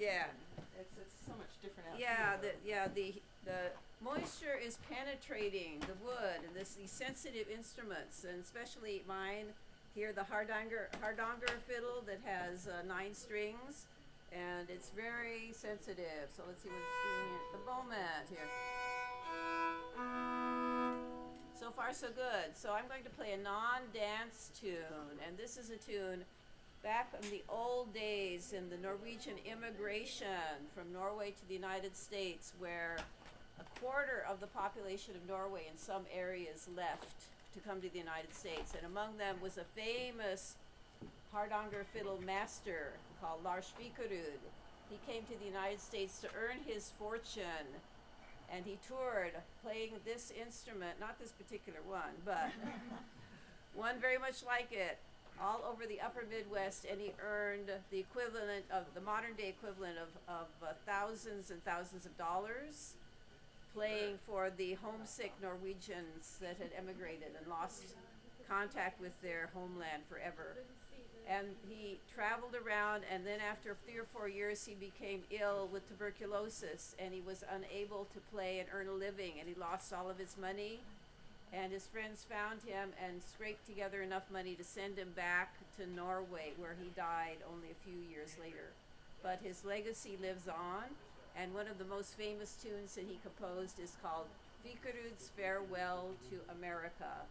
Yeah. It's, it's so much different out Yeah, the yeah the the moisture is penetrating the wood and this these sensitive instruments and especially mine here the hardanger hardanger fiddle that has uh, nine strings and it's very sensitive. So let's see what's doing it. The bowmat here. So far so good. So I'm going to play a non-dance tune and this is a tune back in the old days in the Norwegian immigration from Norway to the United States, where a quarter of the population of Norway in some areas left to come to the United States, and among them was a famous Hardanger fiddle master called Lars Fykerud. He came to the United States to earn his fortune, and he toured playing this instrument, not this particular one, but one very much like it all over the upper Midwest, and he earned the equivalent of the modern day equivalent of, of uh, thousands and thousands of dollars playing for the homesick Norwegians that had emigrated and lost contact with their homeland forever. And he traveled around, and then after three or four years, he became ill with tuberculosis, and he was unable to play and earn a living, and he lost all of his money and his friends found him and scraped together enough money to send him back to Norway, where he died only a few years later. But his legacy lives on, and one of the most famous tunes that he composed is called Fykerud's Farewell to America.